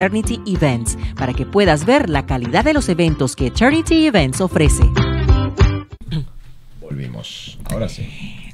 Eternity Events para que puedas ver la calidad de los eventos que Eternity Events ofrece. Volvimos. Ahora sí.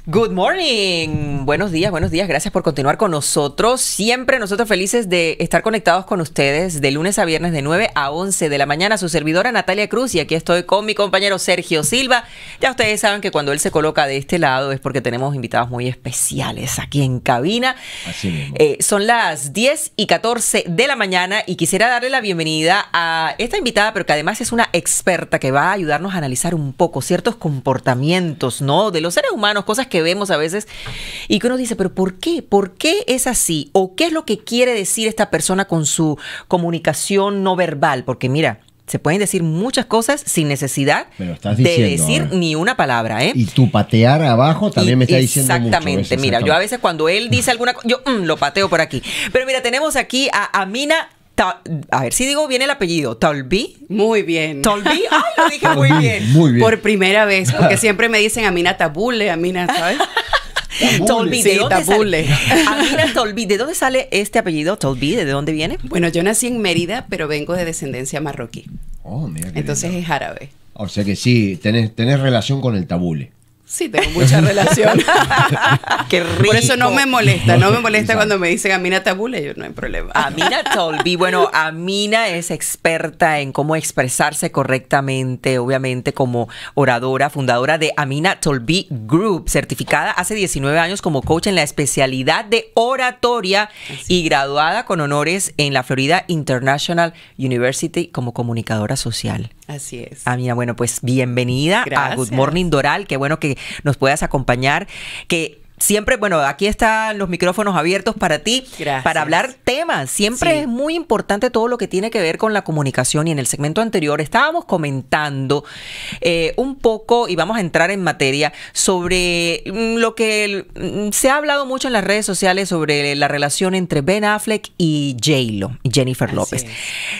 Good morning. Buenos días, buenos días. Gracias por continuar con nosotros. Siempre nosotros felices de estar conectados con ustedes de lunes a viernes de 9 a 11 de la mañana. Su servidora Natalia Cruz y aquí estoy con mi compañero Sergio Silva. Ya ustedes saben que cuando él se coloca de este lado es porque tenemos invitados muy especiales aquí en cabina. Así mismo. Eh, son las 10 y 14 de la mañana y quisiera darle la bienvenida a esta invitada, pero que además es una experta que va a ayudarnos a analizar un poco ciertos comportamientos, ¿no? De los seres humanos, cosas que vemos a veces y que uno dice, pero ¿por qué? ¿Por qué es así? ¿O qué es lo que quiere decir esta persona con su comunicación no verbal? Porque mira, se pueden decir muchas cosas sin necesidad de diciendo decir ahora. ni una palabra, ¿eh? Y tu patear abajo también Y- me está diciendo mucho. Exactamente, ¿ves? mira, yo a veces cuando él dice alguna cosa, yo mm, lo pateo por aquí. Pero mira, tenemos aquí a Amina, Ta- a ver si digo bien el apellido, Talbi. Muy bien. Talbi, ay, lo dije muy bien. Muy bien. Por primera vez, porque siempre me dicen Amina Tabule, Amina, ¿sabes? Tolbi, ¿de Sí, dónde Tabule. sale? Amina Tolbi, ¿de dónde sale este apellido? Tolbi, ¿de dónde viene? Bueno, yo nací en Mérida, pero vengo de descendencia marroquí. Oh, mira Entonces lindo. es árabe. O sea que sí, tenés, tenés relación con el tabule. Sí, tengo mucha relación. Qué rico. Por eso no me molesta, no me molesta Exacto. cuando me dicen Amina Tabule, yo no hay problema. Amina Tolbi, bueno, Amina es experta en cómo expresarse correctamente, obviamente como oradora, fundadora de Amina Tolbi Group, certificada hace 19 años como coach en la especialidad de oratoria y graduada con honores en la Florida International University como comunicadora social. Así es. Amina, bueno, pues bienvenida a Gracias. Good Morning Doral. Qué bueno que nos puedas acompañar. Que siempre, bueno, aquí están los micrófonos abiertos para ti, Gracias. para hablar temas. Siempre Sí. es muy importante todo lo que tiene que ver con la comunicación. Y en el segmento anterior estábamos comentando eh, un poco, y vamos a entrar en materia, sobre mm, lo que mm, se ha hablado mucho en las redes sociales sobre la relación entre Ben Affleck y J-Lo, Jennifer Así López. es.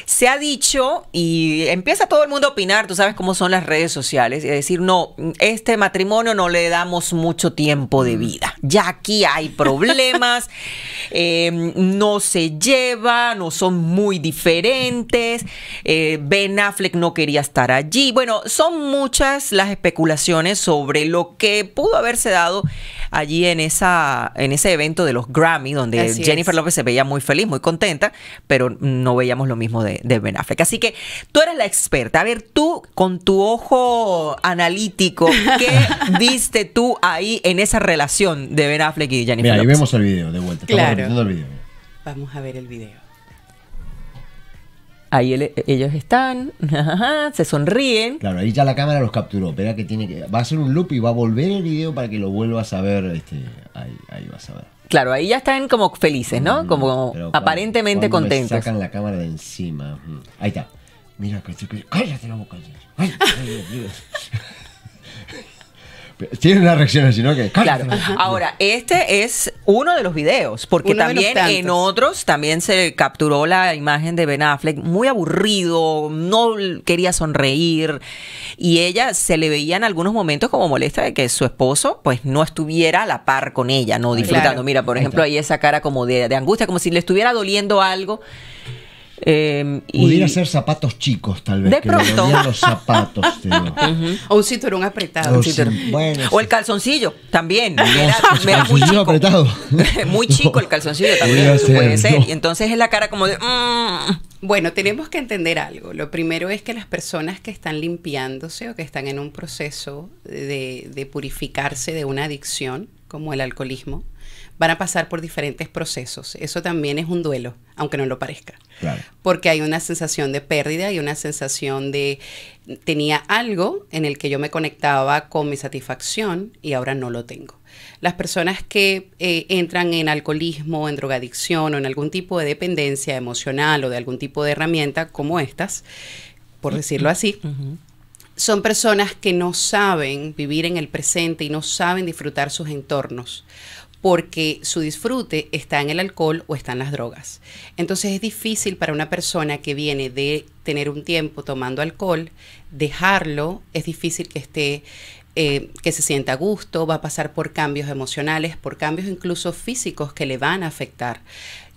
Se ha dicho y empieza todo el mundo a opinar, tú sabes cómo son las redes sociales, y decir, no, este matrimonio no le damos mucho tiempo de vida. Ya aquí hay problemas, eh, no se lleva, no son muy diferentes, eh, Ben Affleck no quería estar allí. Bueno, son muchas las especulaciones sobre lo que pudo haberse dado allí en esa en ese evento de los Grammy donde Así es. Jennifer López se veía muy feliz, muy contenta, pero no veíamos lo mismo de, de Ben Affleck. Así que tú eres la experta. A ver, tú con tu ojo analítico, ¿qué viste tú ahí en esa relación de Ben Affleck y Jennifer Mira, ahí vemos el video de vuelta. Claro. el video. Vamos a ver el video. Ahí ellos están, se sonríen. Claro, ahí ya la cámara los capturó. Espera que tiene que. Va a hacer un loop y va a volver el video para que lo vuelvas a ver. Este, ahí, ahí vas a ver. Claro, ahí ya están como felices, ¿no? Como Pero aparentemente cuando contentos. Sacan la cámara de encima. Ahí está. Mira, cállate la boca. Ay, ay, Dios. Tiene una reacción así, ¿no? Que, Claro. Ahora, este es uno de los videos, porque Uno también en otros también se capturó la imagen de Ben Affleck muy aburrido, no quería sonreír y ella se le veía en algunos momentos como molesta de que su esposo pues no estuviera a la par con ella, no disfrutando. Claro. Mira, por ejemplo, ahí esa cara como de, de angustia, como si le estuviera doliendo algo. Eh, y- Pudiera ser zapatos chicos, tal vez. De que pronto. los zapatos. O un cinturón apretado. Oh, pero- bueno, O el calzoncillo, también. Era, muy chico. apretado. muy chico el calzoncillo también. Ser, puede ser. no. Y entonces es la cara como de. "Mm". Bueno, tenemos que entender algo. Lo primero es que las personas que están limpiándose o que están en un proceso de, de purificarse de una adicción, como el alcoholismo, van a pasar por diferentes procesos. Eso también es un duelo, aunque no lo parezca. Claro. Porque hay una sensación de pérdida y una sensación de tenía algo en el que yo me conectaba con mi satisfacción y ahora no lo tengo. Las personas que eh, entran en alcoholismo, en drogadicción o en algún tipo de dependencia emocional o de algún tipo de herramienta como estas, por decirlo así, son personas que no saben vivir en el presente y no saben disfrutar sus entornos porque su disfrute está en el alcohol o está en las drogas. Entonces es difícil para una persona que viene de tener un tiempo tomando alcohol, dejarlo, es difícil que esté eh, que se sienta a gusto, va a pasar por cambios emocionales, por cambios incluso físicos que le van a afectar.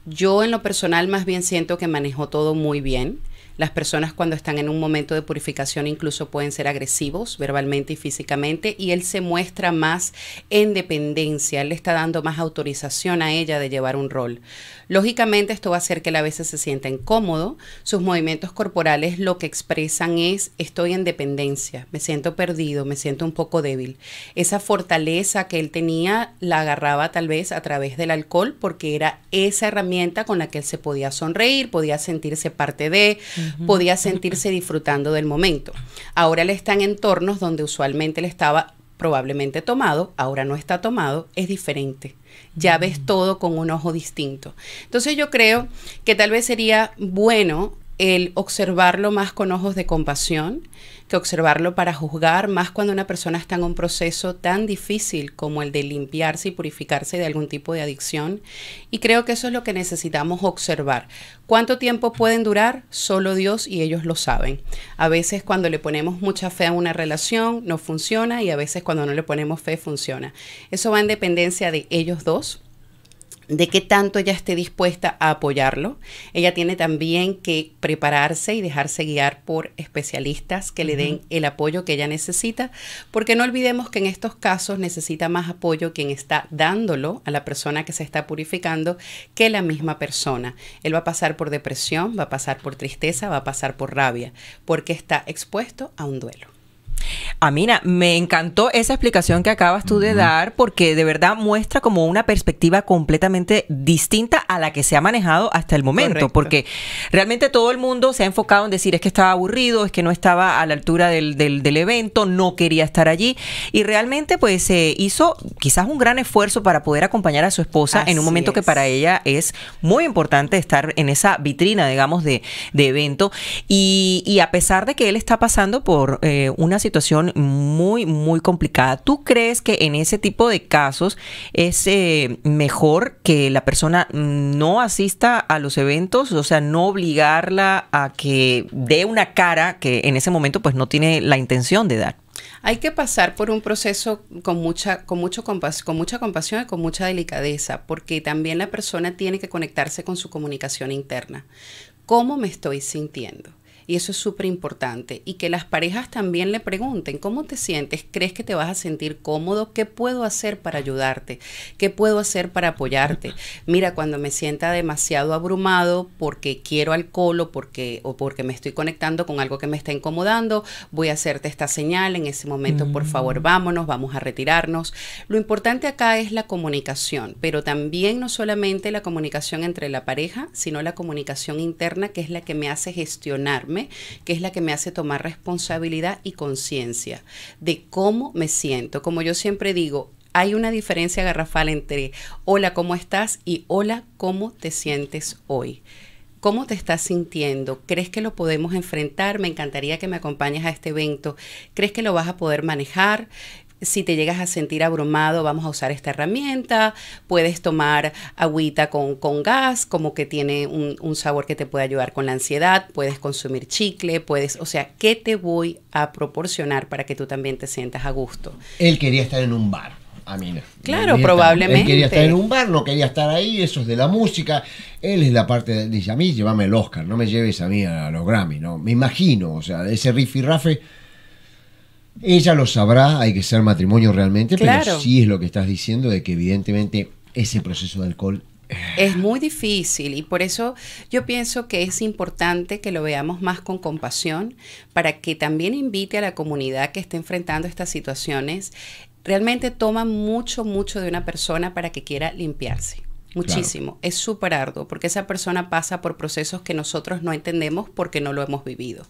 Yo en lo personal más bien siento que manejó todo muy bien. Las personas cuando están en un momento de purificación incluso pueden ser agresivos verbalmente y físicamente y él se muestra más en dependencia, él le está dando más autorización a ella de llevar un rol. Lógicamente esto va a hacer que a veces se sienta incómodo, sus movimientos corporales lo que expresan es estoy en dependencia, me siento perdido, me siento un poco débil. Esa fortaleza que él tenía la agarraba tal vez a través del alcohol porque era esa herramienta con la que él se podía sonreír, podía sentirse parte de, podía sentirse disfrutando del momento. Ahora él está en entornos donde usualmente él estaba probablemente tomado, ahora no está tomado, es diferente. Ya ves todo con un ojo distinto. Entonces yo creo que tal vez sería bueno el observarlo más con ojos de compasión, que observarlo para juzgar, más cuando una persona está en un proceso tan difícil como el de limpiarse y purificarse de algún tipo de adicción. Y creo que eso es lo que necesitamos observar. ¿Cuánto tiempo pueden durar? Solo Dios y ellos lo saben. A veces cuando le ponemos mucha fe a una relación no funciona y a veces cuando no le ponemos fe funciona. Eso va en dependencia de ellos dos de qué tanto ella esté dispuesta a apoyarlo. Ella tiene también que prepararse y dejarse guiar por especialistas que le den el apoyo que ella necesita, porque no olvidemos que en estos casos necesita más apoyo quien está dándolo a la persona que se está purificando que la misma persona. Él va a pasar por depresión, va a pasar por tristeza, va a pasar por rabia, porque está expuesto a un duelo. Amina, me encantó esa explicación que acabas tú de dar porque de verdad muestra como una perspectiva completamente distinta a la que se ha manejado hasta el momento, porque realmente todo el mundo se ha enfocado en decir es que estaba aburrido, es que no estaba a la altura del, del, evento, no quería estar allí y realmente pues se hizo quizás un gran esfuerzo para poder acompañar a su esposa en un momento que para ella es muy importante estar en esa vitrina, digamos, de, evento. Y, y, a pesar de que él está pasando por eh, una situación muy, muy complicada. ¿Tú crees que en ese tipo de casos es eh, mejor que la persona no asista a los eventos? O sea, no obligarla a que dé una cara que en ese momento pues no tiene la intención de dar. Hay que pasar por un proceso con mucha, con, mucho con mucha compasión y con mucha delicadeza, porque también la persona tiene que conectarse con su comunicación interna. ¿Cómo me estoy sintiendo? Y eso es súper importante. Y que las parejas también le pregunten, ¿cómo te sientes? ¿Crees que te vas a sentir cómodo? ¿Qué puedo hacer para ayudarte? ¿Qué puedo hacer para apoyarte? Mira, cuando me sienta demasiado abrumado porque quiero alcohol o porque, o porque me estoy conectando con algo que me está incomodando, voy a hacerte esta señal. En ese momento, por favor, mm. vámonos, vamos a retirarnos. Lo importante acá es la comunicación, pero también no solamente la comunicación entre la pareja, sino la comunicación interna, que es la que me hace gestionarme que es la que me hace tomar responsabilidad y conciencia de cómo me siento. Como yo siempre digo, hay una diferencia garrafal entre hola, ¿cómo estás? y hola, ¿cómo te sientes hoy? ¿Cómo te estás sintiendo? ¿Crees que lo podemos enfrentar? Me encantaría que me acompañes a este evento. ¿Crees que lo vas a poder manejar? Si te llegas a sentir abrumado, vamos a usar esta herramienta. Puedes tomar agüita con, con gas, como que tiene un, un, sabor que te puede ayudar con la ansiedad. Puedes consumir chicle, puedes, o sea, ¿qué te voy a proporcionar para que tú también te sientas a gusto? Él quería estar en un bar. Amina. Claro, probablemente. Él quería estar en un bar, no quería estar ahí, eso es de la música. Él es la parte, de, dice, a mí llévame el Oscar, no me lleves a mí a los Grammy, ¿no? Me imagino, o sea, ese riff y rafe ella lo sabrá, hay que ser matrimonio realmente, pero sí es lo que estás diciendo de que evidentemente ese proceso de alcohol eh, es muy difícil y por eso yo pienso que es importante que lo veamos más con compasión para que también invite a la comunidad que está enfrentando estas situaciones. Realmente toma mucho, mucho de una persona para que quiera limpiarse. Muchísimo. Es súper arduo porque esa persona pasa por procesos que nosotros no entendemos porque no lo hemos vivido.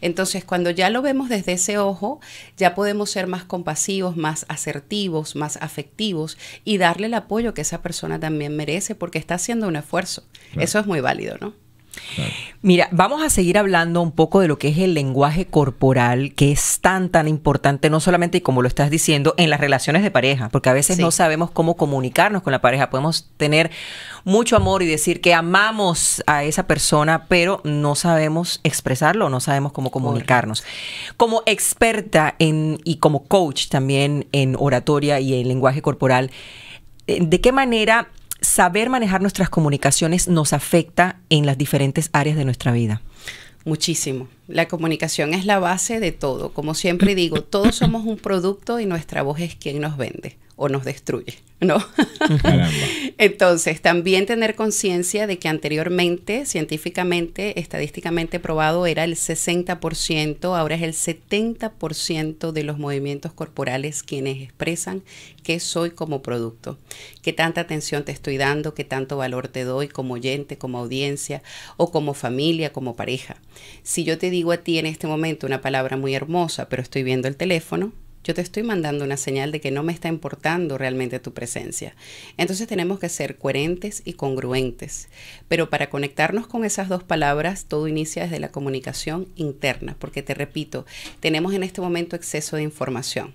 Entonces, cuando ya lo vemos desde ese ojo, ya podemos ser más compasivos, más asertivos, más afectivos y darle el apoyo que esa persona también merece porque está haciendo un esfuerzo. Eso es muy válido, ¿no? Mira, vamos a seguir hablando un poco de lo que es el lenguaje corporal, que es tan, tan importante, no solamente, como lo estás diciendo, en las relaciones de pareja, porque a veces no sabemos cómo comunicarnos con la pareja. Podemos tener mucho amor y decir que amamos a esa persona, pero no sabemos expresarlo, no sabemos cómo comunicarnos. Como experta en, y como coach también en oratoria y en lenguaje corporal, eh, ¿de qué manera saber manejar nuestras comunicaciones nos afecta en las diferentes áreas de nuestra vida? Muchísimo. La comunicación es la base de todo. Como siempre digo, todos somos un producto y nuestra voz es quien nos vende o nos destruye, ¿no? Entonces, también tener conciencia de que anteriormente, científicamente, estadísticamente probado, era el 60%, ahora es el 70% de los movimientos corporales quienes expresan que soy como producto, qué tanta atención te estoy dando, qué tanto valor te doy como oyente, como audiencia o como familia, como pareja. Si yo te digo a ti en este momento una palabra muy hermosa, pero estoy viendo el teléfono, yo te estoy mandando una señal de que no me está importando realmente tu presencia. Entonces tenemos que ser coherentes y congruentes. Pero para conectarnos con esas dos palabras, todo inicia desde la comunicación interna, porque te repito, tenemos en este momento exceso de información.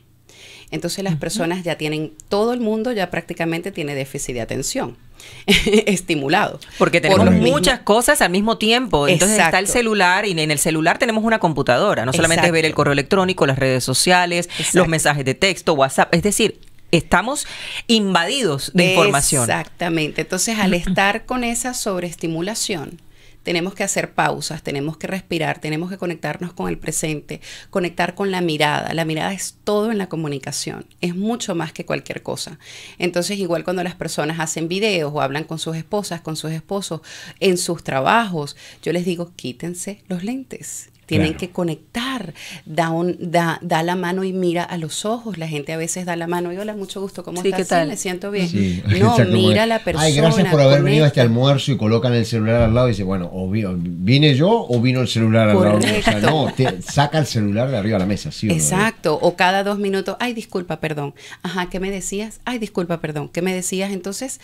Entonces las personas ya tienen, todo el mundo ya prácticamente tiene déficit de atención. estimulado. Porque tenemos muchas cosas al mismo tiempo. Entonces está el celular y en el celular tenemos una computadora. No solamente es ver el correo electrónico, las redes sociales, los mensajes de texto, WhatsApp. Es decir, estamos invadidos de información. Exactamente. Entonces, al estar con esa sobreestimulación, tenemos que hacer pausas, tenemos que respirar, tenemos que conectarnos con el presente, conectar con la mirada. La mirada es todo en la comunicación, es mucho más que cualquier cosa. Entonces, igual cuando las personas hacen videos o hablan con sus esposas, con sus esposos, en sus trabajos, yo les digo, quítense los lentes tienen que conectar, da, un, da, da, la mano y mira a los ojos. La gente a veces da la mano y hola, mucho gusto, ¿cómo estás? ¿qué tal? me siento bien. No, mira a la persona. Ay, gracias por haber venido a este almuerzo y colocan el celular al lado y dice, bueno, o vine yo o vino el celular al lado. O sea, no, saca el celular de arriba de la mesa, ¿sí? Exacto, o cada dos minutos, ay, disculpa, perdón. Ajá, ¿qué me decías? Ay, disculpa, perdón. ¿Qué me decías? Entonces,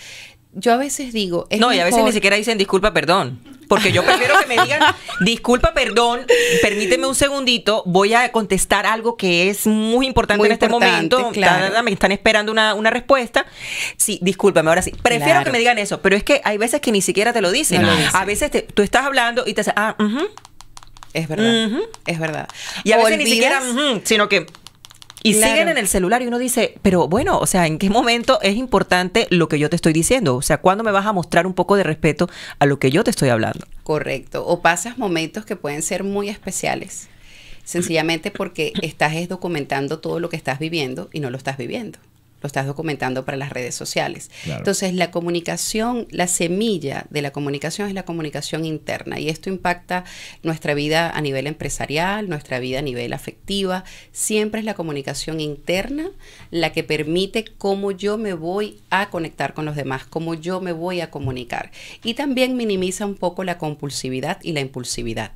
yo a veces digo. no, y a veces ni siquiera dicen disculpa, perdón. Porque yo prefiero que me digan disculpa, perdón, permíteme un segundito, voy a contestar algo que es muy importante en este momento. Claro. Me están esperando una, respuesta. Sí, discúlpame, ahora sí. Prefiero que me digan eso, pero es que hay veces que ni siquiera te lo dicen. A veces tú estás hablando y te haces, ah, Es verdad, es verdad. Y a veces ni siquiera, sino que y siguen en el celular y uno dice, pero bueno, o sea, ¿en qué momento es importante lo que yo te estoy diciendo? O sea, ¿cuándo me vas a mostrar un poco de respeto a lo que yo te estoy hablando? Correcto. O pasas momentos que pueden ser muy especiales, sencillamente porque estás documentando todo lo que estás viviendo y no lo estás viviendo lo estás documentando para las redes sociales. Entonces, la comunicación, la semilla de la comunicación es la comunicación interna y esto impacta nuestra vida a nivel empresarial, nuestra vida a nivel afectiva. Siempre es la comunicación interna la que permite cómo yo me voy a conectar con los demás, cómo yo me voy a comunicar. Y también minimiza un poco la compulsividad y la impulsividad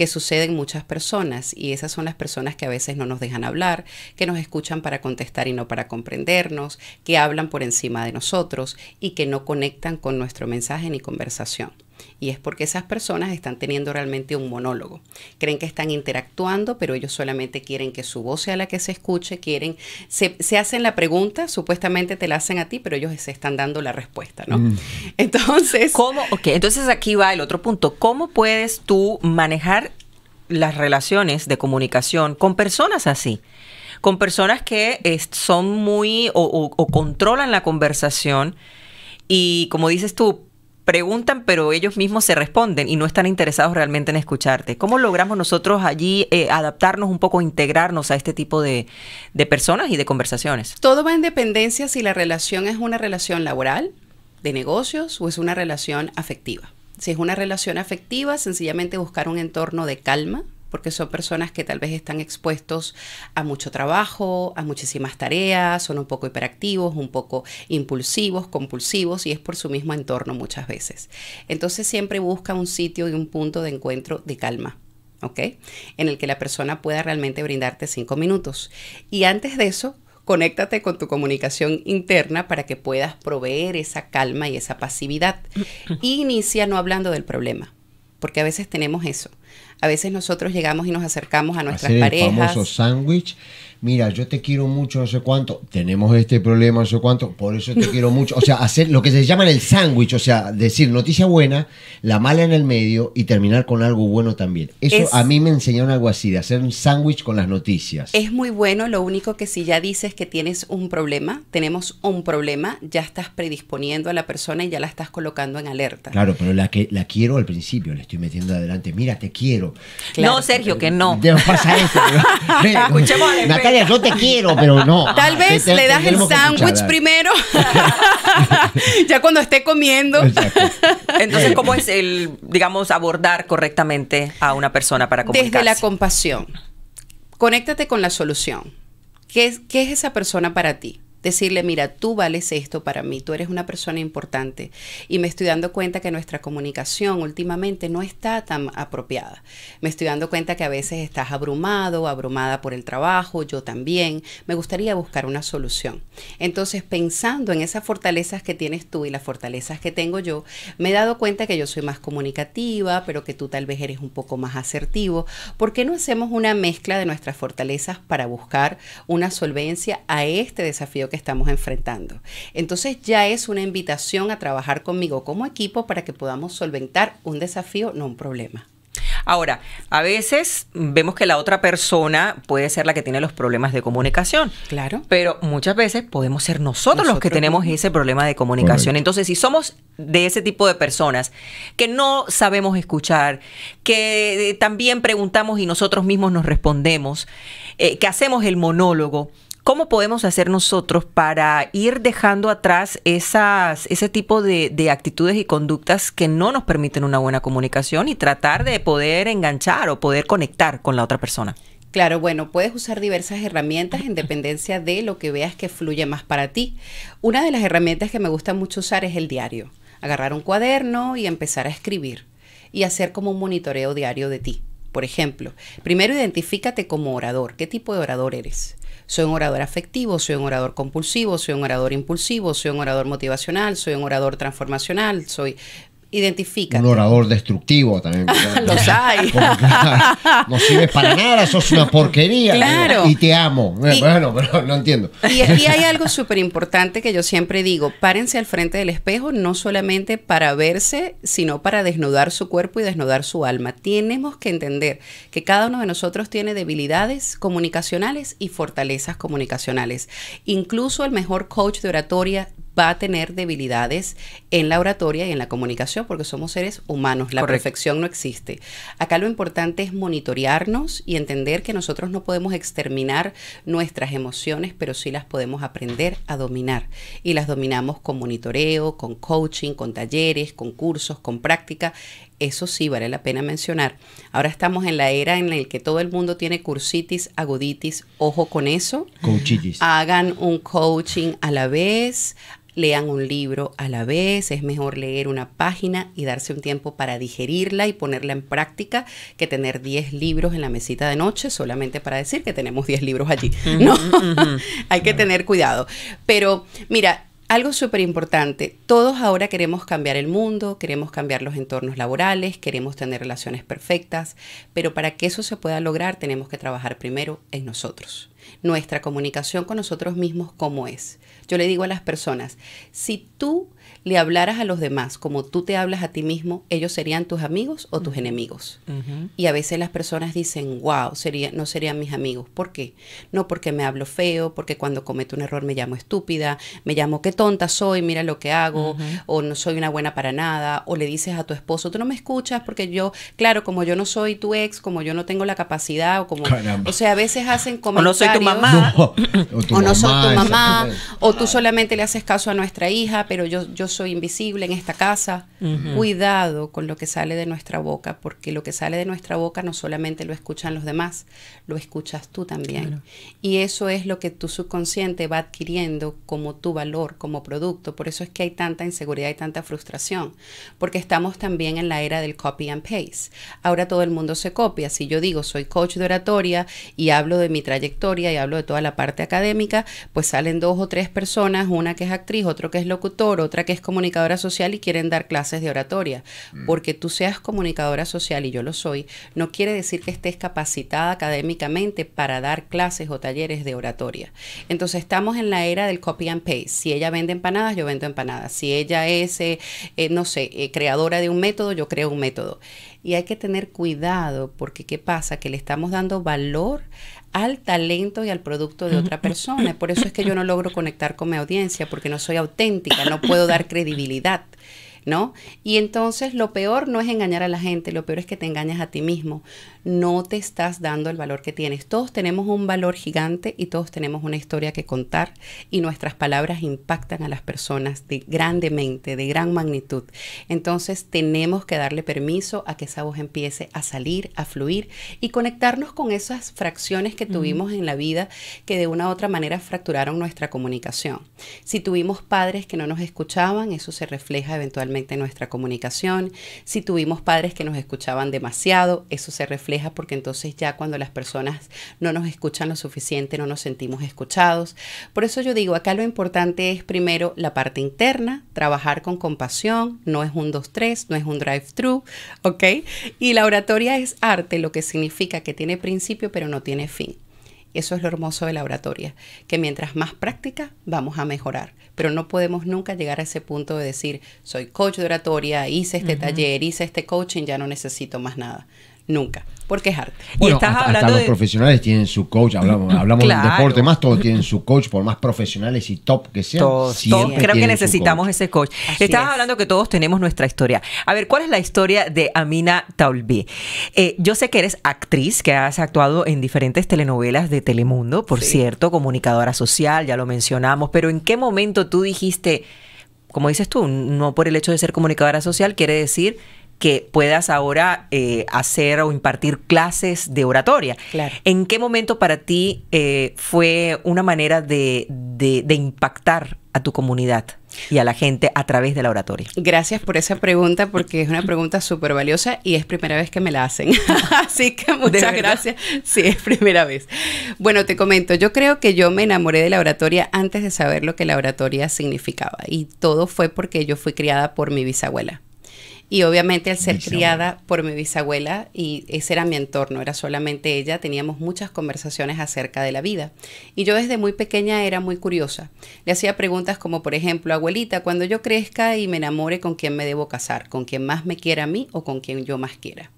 que sucede en muchas personas y esas son las personas que a veces no nos dejan hablar, que nos escuchan para contestar y no para comprendernos, que hablan por encima de nosotros y que no conectan con nuestro mensaje ni conversación. Y es porque esas personas están teniendo realmente un monólogo. Creen que están interactuando, pero ellos solamente quieren que su voz sea la que se escuche, quieren, se, hacen la pregunta, supuestamente te la hacen a ti, pero ellos se están dando la respuesta, ¿no? Mm. Entonces... ¿Cómo? Ok, entonces aquí va el otro punto. ¿Cómo puedes tú manejar las relaciones de comunicación con personas así? Con personas que son muy o controlan la conversación y como dices tú, preguntan, pero ellos mismos se responden y no están interesados realmente en escucharte. ¿Cómo logramos nosotros allí eh, adaptarnos un poco, integrarnos a este tipo de, de personas y de conversaciones? Todo va en dependencia si la relación es una relación laboral, de negocios o es una relación afectiva. Si es una relación afectiva, sencillamente buscar un entorno de calma, porque son personas que tal vez están expuestos a mucho trabajo, a muchísimas tareas, son un poco hiperactivos, un poco impulsivos, compulsivos y es por su mismo entorno muchas veces. Entonces siempre busca un sitio y un punto de encuentro de calma. ¿Ok? En el que la persona pueda realmente brindarte cinco minutos. Y antes de eso, conéctate con tu comunicación interna para que puedas proveer esa calma y esa pasividad. inicia no hablando del problema, porque a veces tenemos eso. A veces nosotros llegamos y nos acercamos a nuestras parejas. El famoso sándwich mira, yo te quiero mucho, no sé cuánto, tenemos este problema, no sé cuánto, por eso te quiero mucho. O sea, hacer lo que se llama el sándwich, o sea, decir noticia buena, la mala en el medio y terminar con algo bueno también. Eso Es- a mí me enseñaron algo así, de hacer un sándwich con las noticias. Es muy bueno, lo único que si ya dices que tienes un problema, tenemos un problema, ya estás predisponiendo a la persona y ya la estás colocando en alerta. Claro, pero la que la quiero al principio, le estoy metiendo adelante, mira, te quiero. Claro. No, Sergio, que no. Ya pasa esto. Escuchemos a la Natalia, yo te quiero, pero no. Tal vez Te- te- le das el sándwich primero, ya cuando esté comiendo. Exacto. Entonces, ¿cómo es el, digamos, abordar correctamente a una persona para comunicarse? Desde la compasión. Conéctate con la solución. ¿Qué es, ¿Qué es esa persona para ti? Decirle, mira, tú vales esto para mí, tú eres una persona importante y me estoy dando cuenta que nuestra comunicación últimamente no está tan apropiada. Me estoy dando cuenta que a veces estás abrumado, abrumada por el trabajo, yo también. Me gustaría buscar una solución. Entonces, pensando en esas fortalezas que tienes tú y las fortalezas que tengo yo, me he dado cuenta que yo soy más comunicativa, pero que tú tal vez eres un poco más asertivo. ¿Por qué no hacemos una mezcla de nuestras fortalezas para buscar una solvencia a este desafío que estamos enfrentando? Entonces ya es una invitación a trabajar conmigo como equipo para que podamos solventar un desafío, no un problema. Ahora, a veces vemos que la otra persona puede ser la que tiene los problemas de comunicación. Claro. Pero muchas veces podemos ser nosotros, los que tenemos mismos. ese problema de comunicación. Correcto. Entonces, si somos de ese tipo de personas que no sabemos escuchar, que eh, también preguntamos y nosotros mismos nos respondemos, eh, que hacemos el monólogo, ¿cómo podemos hacer nosotros para ir dejando atrás esas, ese tipo de, de actitudes y conductas que no nos permiten una buena comunicación y tratar de poder enganchar o poder conectar con la otra persona? Claro, bueno, puedes usar diversas herramientas en dependencia de lo que veas que fluye más para ti. Una de las herramientas que me gusta mucho usar es el diario. Agarrar un cuaderno y empezar a escribir y hacer como un monitoreo diario de ti. Por ejemplo, primero identifícate como orador. ¿Qué tipo de orador eres? Soy un orador afectivo, soy un orador compulsivo, soy un orador impulsivo, soy un orador motivacional, soy un orador transformacional, soy... Identifícate. Un orador destructivo también. Los hay. No sirves para nada, sos una porquería. Claro. Y te amo. Eh, Y- bueno, pero no entiendo. Y, y hay algo súper importante que yo siempre digo, párense al frente del espejo no solamente para verse, sino para desnudar su cuerpo y desnudar su alma. Tenemos que entender que cada uno de nosotros tiene debilidades comunicacionales y fortalezas comunicacionales. Incluso el mejor coach de oratoria va a tener debilidades en la oratoria y en la comunicación porque somos seres humanos, la Correcto. perfección no existe. Acá lo importante es monitorearnos y entender que nosotros no podemos exterminar nuestras emociones, pero sí las podemos aprender a dominar. Y las dominamos con monitoreo, con coaching, con talleres, con cursos, con práctica. Eso sí vale la pena mencionar. Ahora estamos en la era en la que todo el mundo tiene cursitis, aguditis, ojo con eso Coachitis. hagan un coaching a la vez, lean un libro a la vez, es mejor leer una página y darse un tiempo para digerirla y ponerla en práctica que tener 10 libros en la mesita de noche solamente para decir que tenemos 10 libros allí. No, hay que tener cuidado. Pero mira, algo súper importante, todos ahora queremos cambiar el mundo, queremos cambiar los entornos laborales, queremos tener relaciones perfectas, pero para que eso se pueda lograr tenemos que trabajar primero en nosotros. Nuestra comunicación con nosotros mismos, ¿cómo es? Yo le digo a las personas, si tú le hablaras a los demás como tú te hablas a ti mismo, ellos serían tus amigos o tus enemigos. Y a veces las personas dicen, wow, sería, no serían mis amigos. ¿Por qué? No porque me hablo feo, porque cuando cometo un error me llamo estúpida, me llamo qué tonta soy, mira lo que hago, o no soy una buena para nada, o le dices a tu esposo, tú no me escuchas porque yo, claro, como yo no soy tu ex, como yo no tengo la capacidad, o como, Caramba. o sea, a veces hacen O comentarios. no soy tu mamá. No. O, tu O no soy tu mamá, o tú solamente le haces caso a nuestra hija, pero yo, yo soy invisible en esta casa. Cuidado con lo que sale de nuestra boca, porque lo que sale de nuestra boca no solamente lo escuchan los demás, lo escuchas tú también. Y eso es lo que tu subconsciente va adquiriendo como tu valor, como producto. Por eso es que hay tanta inseguridad y tanta frustración, porque estamos también en la era del copy and paste. Ahora todo el mundo se copia. Si yo digo soy coach de oratoria y hablo de mi trayectoria, y hablo de toda la parte académica, pues salen dos o tres personas, una que es actriz, otro que es locutor, otra que es comunicadora social y quieren dar clases de oratoria. Mm. Porque tú seas comunicadora social y yo lo soy, no quiere decir que estés capacitada académicamente para dar clases o talleres de oratoria. Entonces estamos en la era del copy and paste. Si ella vende empanadas, yo vendo empanadas. Si ella es, eh, eh, no sé, eh, creadora de un método, yo creo un método. Y hay que tener cuidado porque ¿qué pasa? Que le estamos dando valor al talento y al producto de otra persona. Por eso es que yo no logro conectar con mi audiencia porque no soy auténtica, no puedo dar credibilidad. ¿No? Y entonces lo peor no es engañar a la gente, lo peor es que te engañas a ti mismo. No te estás dando el valor que tienes. Todos tenemos un valor gigante y todos tenemos una historia que contar y nuestras palabras impactan a las personas de grandemente, de gran magnitud. Entonces tenemos que darle permiso a que esa voz empiece a salir, a fluir y conectarnos con esas fracciones que tuvimos en la vida que de una u otra manera fracturaron nuestra comunicación. Si tuvimos padres que no nos escuchaban, eso se refleja eventualmente en nuestra comunicación. Si tuvimos padres que nos escuchaban demasiado, eso se refleja porque entonces ya cuando las personas no nos escuchan lo suficiente, no nos sentimos escuchados. Por eso yo digo, acá lo importante es primero la parte interna, trabajar con compasión, no es un 2-3, no es un drive-thru, ¿ok? Y la oratoria es arte, lo que significa que tiene principio pero no tiene fin. Eso es lo hermoso de la oratoria, que mientras más práctica vamos a mejorar, pero no podemos nunca llegar a ese punto de decir, soy coach de oratoria, hice este taller, hice este coaching, ya no necesito más nada. Nunca, porque es arte. Bueno, estás hasta, hablando hasta los de- profesionales tienen su coach, hablamos, hablamos Claro. del deporte más, todos tienen su coach, por más profesionales y top que sean. Todos, todos creo que necesitamos coach. ese coach. Así es. hablando que todos tenemos nuestra historia. A ver, ¿cuál es la historia de Amina Taulbi? Eh, yo sé que eres actriz, que has actuado en diferentes telenovelas de Telemundo, por Sí. cierto, comunicadora social, ya lo mencionamos, pero ¿en qué momento tú dijiste, como dices tú, no por el hecho de ser comunicadora social, quiere decir que puedas ahora eh, hacer o impartir clases de oratoria. Claro. ¿En qué momento para ti eh, fue una manera de, de- de impactar a tu comunidad y a la gente a través de la oratoria? Gracias por esa pregunta porque es una pregunta súper valiosa y es primera vez que me la hacen. Así que muchas gracias. Sí, es primera vez. Bueno, te comento, yo creo que yo me enamoré de la oratoria antes de saber lo que la oratoria significaba y todo fue porque yo fui criada por mi bisabuela. Y obviamente al ser Bisabuela. criada por mi bisabuela, y ese era mi entorno, era solamente ella, teníamos muchas conversaciones acerca de la vida. Y yo desde muy pequeña era muy curiosa. Le hacía preguntas como, por ejemplo, abuelita, cuando yo crezca y me enamore, ¿con quién me debo casar? ¿Con quien más me quiera a mí o con quien yo más quiera?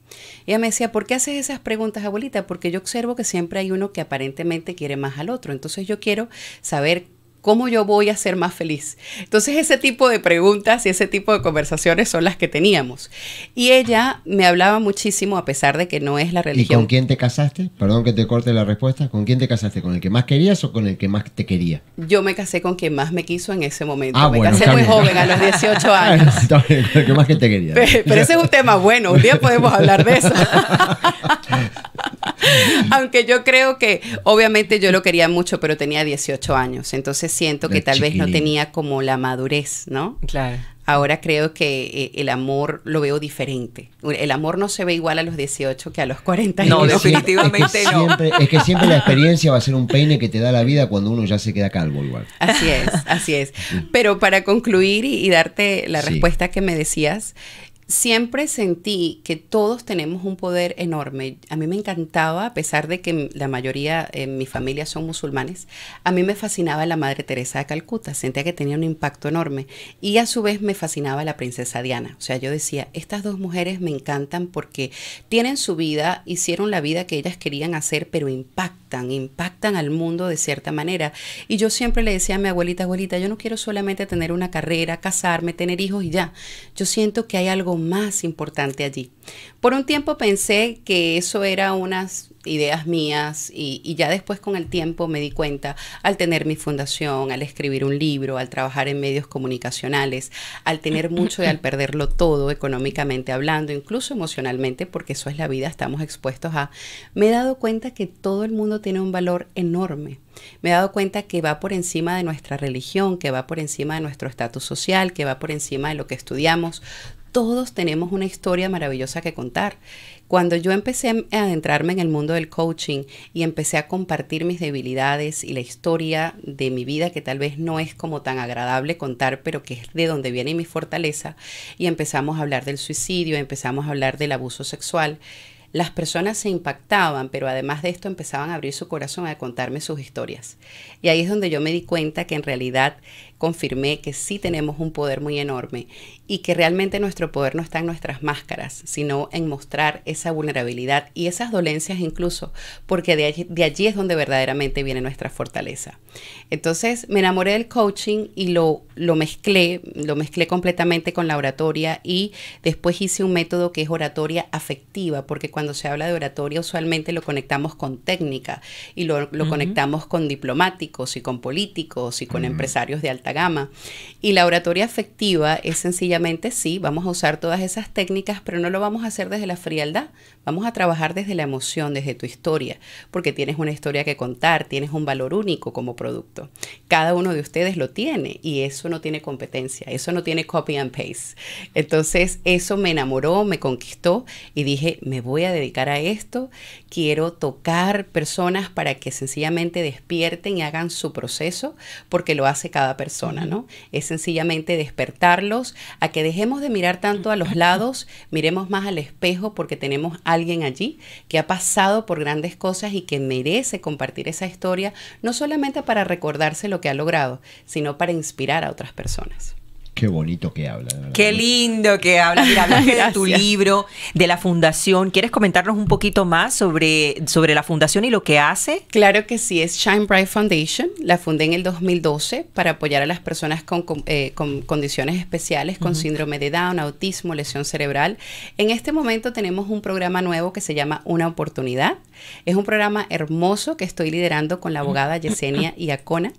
Ella me decía, ¿por qué haces esas preguntas, abuelita? Porque yo observo que siempre hay uno que aparentemente quiere más al otro. Entonces yo quiero saber ¿Cómo yo voy a ser más feliz? Entonces ese tipo de preguntas y ese tipo de conversaciones son las que teníamos. Y ella me hablaba muchísimo, a pesar de que no es la ¿Y religión. con quién te casaste? Perdón que te corte la respuesta. ¿Con quién te casaste? ¿Con el que más querías o con el que más te quería? Yo me casé con quien más me quiso en ese momento. Ah, me bueno, casé está muy joven, a los 18 años. Está bien, con el que más que te quería. Pe- Pero ese es un tema bueno, un día podemos hablar de eso. Aunque yo creo que obviamente yo lo quería mucho, pero tenía 18 años, entonces siento que tal vez no tenía como la madurez, ¿no? Claro. Ahora creo que eh, el amor lo veo diferente. El amor no se ve igual a los 18 que a los 40 No, definitivamente es que no. Siempre, es que siempre la experiencia va a ser un peine que te da la vida cuando uno ya se queda calvo igual. Así es, así es. Pero para concluir y, y darte la Sí. respuesta que me decías, siempre sentí que todos tenemos un poder enorme. A mí me encantaba, a pesar de que la mayoría en mi familia son musulmanes, a mí me fascinaba la Madre Teresa de Calcuta, sentía que tenía un impacto enorme. Y a su vez me fascinaba la princesa Diana. O sea, yo decía, estas dos mujeres me encantan porque tienen su vida, hicieron la vida que ellas querían hacer, pero impactan, impactan al mundo de cierta manera. Y yo siempre le decía a mi abuelita, abuelita, yo no quiero solamente tener una carrera, casarme, tener hijos y ya. Yo siento que hay algo más importante allí. Por un tiempo pensé que eso era unas ideas mías y, y ya después con el tiempo me di cuenta al tener mi fundación, al escribir un libro, al trabajar en medios comunicacionales, al tener mucho y al perderlo todo económicamente hablando, incluso emocionalmente, porque eso es la vida, estamos expuestos a... Me he dado cuenta que todo el mundo tiene un valor enorme. Me he dado cuenta que va por encima de nuestra religión, que va por encima de nuestro estatus social, que va por encima de lo que estudiamos. Todos tenemos una historia maravillosa que contar. Cuando yo empecé a adentrarme en el mundo del coaching y empecé a compartir mis debilidades y la historia de mi vida, que tal vez no es como tan agradable contar, pero que es de donde viene mi fortaleza, y empezamos a hablar del suicidio, empezamos a hablar del abuso sexual, las personas se impactaban, pero además de esto empezaban a abrir su corazón a contarme sus historias. Y ahí es donde yo me di cuenta que en realidad confirmé que sí tenemos un poder muy enorme y que realmente nuestro poder no está en nuestras máscaras, sino en mostrar esa vulnerabilidad y esas dolencias incluso, porque de allí, de allí es donde verdaderamente viene nuestra fortaleza. Entonces me enamoré del coaching y lo, lo mezclé, lo mezclé completamente con la oratoria y después hice un método que es oratoria afectiva, porque cuando se habla de oratoria usualmente lo conectamos con técnica y lo, lo conectamos con diplomáticos y con políticos y con empresarios de alta gama. Y la oratoria afectiva es sencillamente, sí, vamos a usar todas esas técnicas, pero no lo vamos a hacer desde la frialdad, vamos a trabajar desde la emoción, desde tu historia, porque tienes una historia que contar, tienes un valor único como producto. Cada uno de ustedes lo tiene y eso no tiene competencia, eso no tiene copy and paste. Entonces, eso me enamoró, me conquistó y dije, me voy a dedicar a esto, quiero tocar personas para que sencillamente despierten y hagan su proceso, porque lo hace cada persona ¿no? Es sencillamente despertarlos a que dejemos de mirar tanto a los lados, miremos más al espejo porque tenemos alguien allí que ha pasado por grandes cosas y que merece compartir esa historia, no solamente para recordarse lo que ha logrado, sino para inspirar a otras personas. Qué bonito que habla. Qué lindo que habla. Mira, hablaste de tu libro, de la fundación. ¿Quieres comentarnos un poquito más sobre, sobre la fundación y lo que hace? Claro que sí, es Shine Bright Foundation. La fundé en el 2012 para apoyar a las personas con, eh, condiciones especiales, con síndrome de Down, autismo, lesión cerebral. En este momento tenemos un programa nuevo que se llama Una Oportunidad. Es un programa hermoso que estoy liderando con la abogada Yesenia Iacona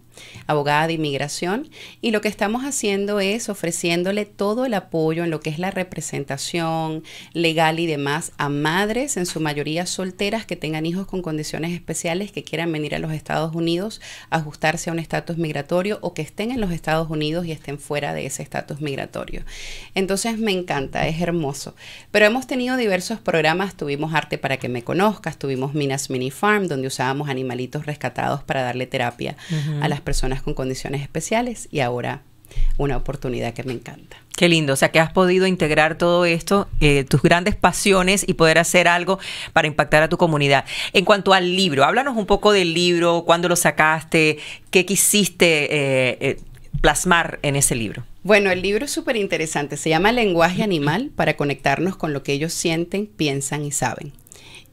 abogada de inmigración, y lo que estamos haciendo es ofreciéndole todo el apoyo en lo que es la representación legal y demás a madres, en su mayoría solteras, que tengan hijos con condiciones especiales, que quieran venir a los Estados Unidos, ajustarse a un estatus migratorio o que estén en los Estados Unidos y estén fuera de ese estatus migratorio. Entonces me encanta, es hermoso. Pero hemos tenido diversos programas, tuvimos Arte para que me conozcas, tuvimos Minas Mini Farm, donde usábamos animalitos rescatados para darle terapia a las personas con condiciones especiales y ahora una oportunidad que me encanta. Qué lindo, o sea que has podido integrar todo esto, eh, tus grandes pasiones y poder hacer algo para impactar a tu comunidad. En cuanto al libro, háblanos un poco del libro, cuándo lo sacaste, qué quisiste eh, eh, plasmar en ese libro. Bueno, el libro es súper interesante, se llama Lenguaje Animal para conectarnos con lo que ellos sienten, piensan y saben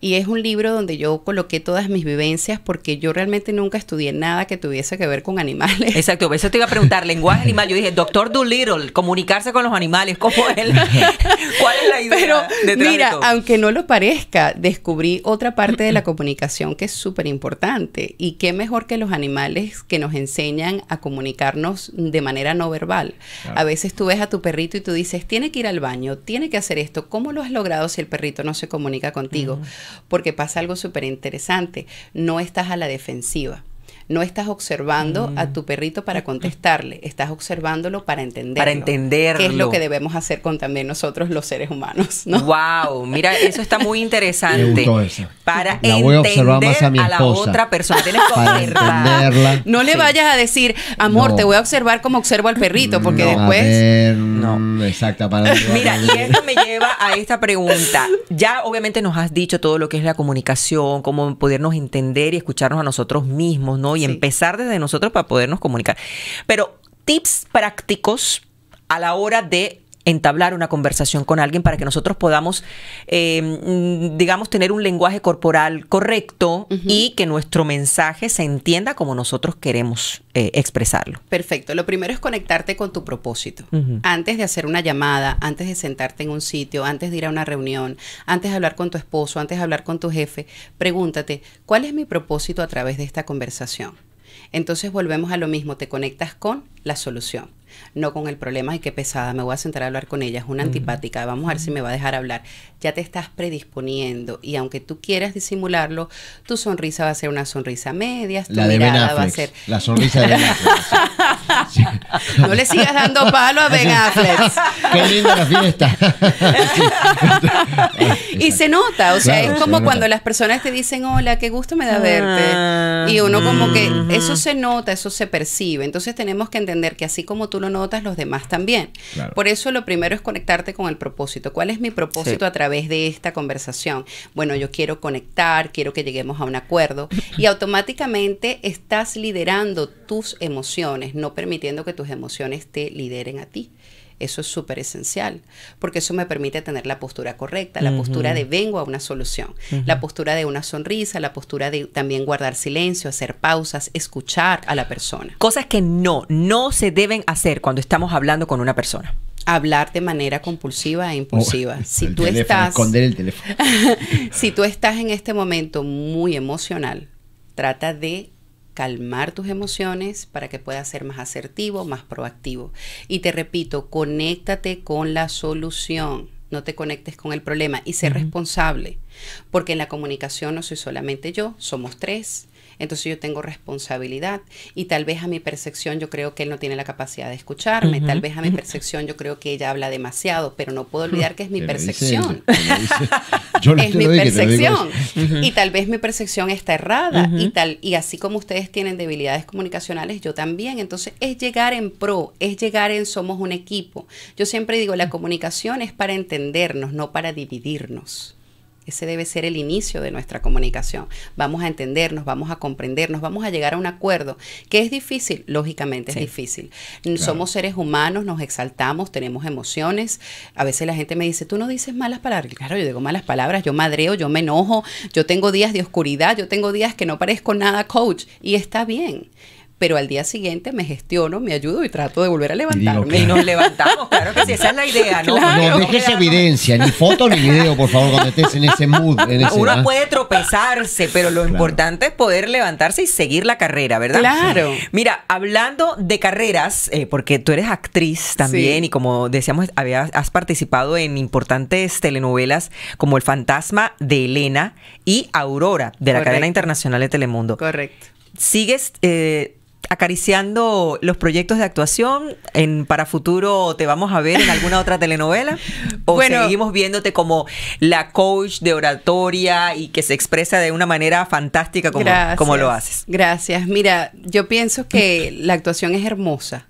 y es un libro donde yo coloqué todas mis vivencias porque yo realmente nunca estudié nada que tuviese que ver con animales. Exacto, eso te iba a preguntar, lenguaje animal. Yo dije, doctor Doolittle, comunicarse con los animales, ¿cómo él? ¿Cuál es la idea? Pero mira, aunque no lo parezca, descubrí otra parte de la comunicación que es súper importante y qué mejor que los animales que nos enseñan a comunicarnos de manera no verbal. A veces tú ves a tu perrito y tú dices, tiene que ir al baño, tiene que hacer esto. ¿Cómo lo has logrado si el perrito no se comunica contigo? Porque pasa algo súper interesante. No estás a la defensiva. No estás observando a mm. tu perrito para contestarle, estás observándolo para entenderlo. Para entenderlo. Que es lo que debemos hacer con también nosotros los seres humanos, ¿no? Wow, mira, eso está muy interesante. Para la voy a observar más a, mi la otra persona. Tienes que observar. No le vayas a decir, amor, te voy a observar como observo al perrito, porque después. no. Exacto. Para mira, y esto me lleva a esta pregunta. Ya obviamente nos has dicho todo lo que es la comunicación, cómo podernos entender y escucharnos a nosotros mismos, ¿no? Y empezar desde nosotros para podernos comunicar. Pero tips prácticos a la hora de entablar una conversación con alguien para que nosotros podamos, em, digamos, tener un lenguaje corporal correcto y que nuestro mensaje se entienda como nosotros queremos eh, expresarlo. Perfecto. Lo primero es conectarte con tu propósito. Antes de hacer una llamada, antes de sentarte en un sitio, antes de ir a una reunión, antes de hablar con tu esposo, antes de hablar con tu jefe, pregúntate, ¿cuál es mi propósito a través de esta conversación? Entonces volvemos a lo mismo, te conectas con la solución no con el problema, y qué pesada, me voy a sentar a hablar con ella, es una antipática, vamos a ver si me va a dejar hablar. Ya te estás predisponiendo y aunque tú quieras disimularlo, tu sonrisa va a ser una sonrisa media, tu la mirada va a ser... La sonrisa de No le sigas dando palo a Ben Affleck. Qué linda la fiesta. Y se nota, o sea, Claro, es como cuando las personas te dicen, hola, qué gusto me da verte. Y uno como que, eso se nota, eso se percibe. Entonces tenemos que entender que así como tú lo notas, los demás también. Claro. Por eso lo primero es conectarte con el propósito. ¿Cuál es mi propósito Sí. a través de esta conversación? Bueno, yo quiero conectar, quiero que lleguemos a un acuerdo y automáticamente estás liderando tus emociones, no permitiendo que tus emociones te lideren a ti. Eso es súper esencial, porque eso me permite tener la postura correcta, la postura de vengo a una solución, la postura de una sonrisa, la postura de también guardar silencio, hacer pausas, escuchar a la persona, Cosas que no, no se deben hacer cuando estamos hablando con una persona. hablar de manera compulsiva e impulsiva. Oh, si el tú teléfono, estás Esconder el teléfono. si tú estás en este momento muy emocional, trata de calmar tus emociones para que puedas ser más asertivo, más proactivo. Y te repito, conéctate con la solución. No te conectes con el problema y sé responsable, porque en la comunicación no soy solamente yo, somos tres. Entonces yo tengo responsabilidad y tal vez a mi percepción yo creo que él no tiene la capacidad de escucharme, tal vez a mi percepción yo creo que ella habla demasiado, pero no puedo olvidar que es mi Te lo dice percepción. Es mi percepción. y tal vez mi percepción está errada y tal y así como ustedes tienen debilidades comunicacionales yo también. Entonces es llegar en pro es llegar en somos un equipo. Yo siempre digo la comunicación es para entendernos no para dividirnos ese debe ser el inicio de nuestra comunicación. Vamos a entendernos, vamos a comprendernos, vamos a llegar a un acuerdo, que es difícil, lógicamente Sí. es difícil. Somos seres humanos, nos exaltamos, tenemos emociones. A veces la gente me dice, tú no dices malas palabras. Claro, yo digo malas palabras, yo madreo, yo me enojo, yo tengo días de oscuridad, yo tengo días que no parezco nada coach y está bien. Pero al día siguiente me gestiono, me ayudo y trato de volver a levantarme. Y nos levantamos, claro que sí, esa es la idea, ¿no? Claro. No dejes evidencia, ni foto ni video, por favor, cuando estés en ese mood. En ese, Uno ¿ah? puede tropezarse, pero lo importante es poder levantarse y seguir la carrera, ¿verdad? Claro. Mira, hablando de carreras, eh, porque tú eres actriz también Sí. y como decíamos, habías, has participado en importantes telenovelas como El Fantasma de Elena y Aurora de la Correcto. cadena internacional de Telemundo. Correcto. ¿Sigues eh, acariciando los proyectos de actuación? En, ¿Para futuro te vamos a ver en alguna otra telenovela? ¿O Bueno. seguimos viéndote como la coach de oratoria y que se expresa de una manera fantástica como, como lo haces? Gracias. Mira, yo pienso que la actuación es hermosa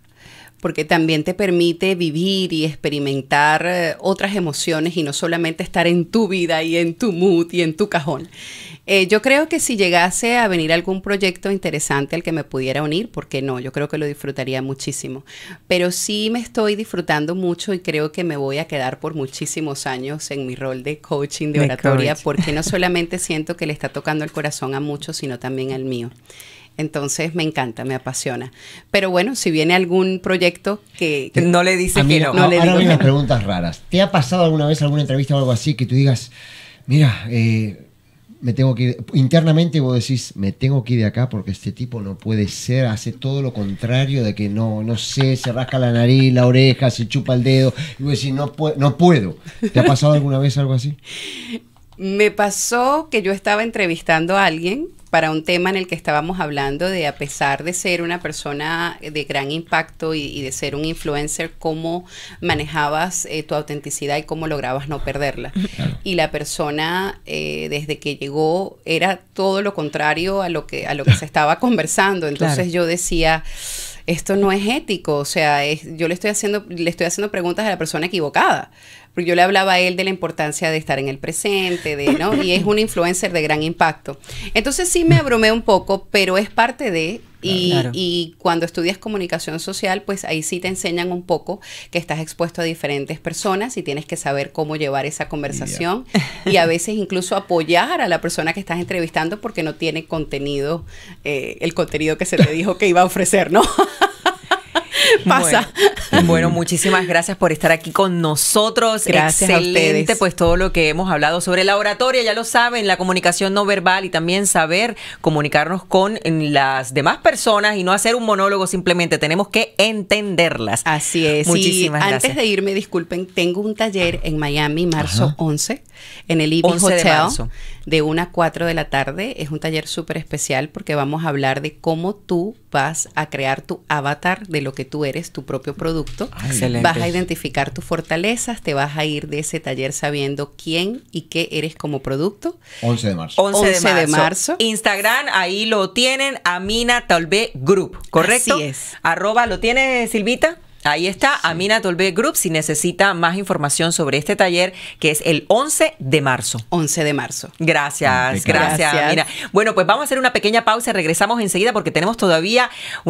porque también te permite vivir y experimentar eh, otras emociones y no solamente estar en tu vida y en tu mood y en tu cajón. Eh, yo creo que si llegase a venir algún proyecto interesante al que me pudiera unir, ¿por qué no? Yo creo que lo disfrutaría muchísimo. Pero sí me estoy disfrutando mucho y creo que me voy a quedar por muchísimos años en mi rol de coaching de oratoria, coach. porque no solamente siento que le está tocando el corazón a muchos, sino también al mío. Entonces me encanta, me apasiona. Pero bueno, si viene algún proyecto que... que- No le dices que Amiga, no. no le ahora digo que no. preguntas raras. ¿Te ha pasado alguna vez alguna entrevista o algo así que tú digas, mira, eh, me tengo que ir, internamente vos decís, me tengo que ir de acá porque este tipo no puede ser, hace todo lo contrario de que no, no sé, se rasca la nariz, la oreja, se chupa el dedo, y vos decís, no, no puedo. ¿Te ha pasado alguna vez algo así? Me pasó que yo estaba entrevistando a alguien para un tema en el que estábamos hablando de, a pesar de ser una persona de gran impacto y, y de ser un influencer, cómo manejabas eh, tu autenticidad y cómo lograbas no perderla. Y la persona, eh, desde que llegó, era todo lo contrario a lo que, a lo que se estaba conversando. Entonces Claro. yo decía esto no es ético, o sea, es- yo le estoy haciendo le estoy haciendo preguntas a la persona equivocada. Porque yo le hablaba a él de la importancia de estar en el presente, de, ¿no? Y es un influencer de gran impacto. Entonces sí me abrumé un poco, pero es parte de y, Claro. y cuando estudias comunicación social, pues ahí sí te enseñan un poco que estás expuesto a diferentes personas y tienes que saber cómo llevar esa conversación y a veces incluso apoyar a la persona que estás entrevistando porque no tiene contenido, eh, el contenido que se te dijo que iba a ofrecer, ¿no? Pasa. Bueno, bueno, muchísimas gracias por estar aquí con nosotros. Gracias a Excelente, ustedes. pues todo lo que hemos hablado sobre la oratoria, ya lo saben, la comunicación no verbal y también saber comunicarnos con las demás personas y no hacer un monólogo simplemente, tenemos que entenderlas. Así es. Muchísimas y gracias. Antes de irme, disculpen, tengo un taller en Miami, marzo Ajá. 11. En el Ibis 11 de Hotel marzo. de 1 a 4 de la tarde. Es un taller súper especial porque vamos a hablar de cómo tú vas a crear tu avatar de lo que tú eres, tu propio producto. Excelente. Vas a identificar tus fortalezas, te vas a ir de ese taller sabiendo quién y qué eres como producto. 11 de marzo. 11, de, 11 de marzo. marzo. Instagram, ahí lo tienen, Amina Tolbe Group, ¿correcto? Así es. Arroba, ¿lo tiene Silvita? Ahí está, Amina Tolbe Group, si necesita más información sobre este taller, que es el 11 de marzo. 11 de marzo. Gracias, gracias, Gracias. Amina. Bueno, pues vamos a hacer una pequeña pausa y regresamos enseguida porque tenemos todavía una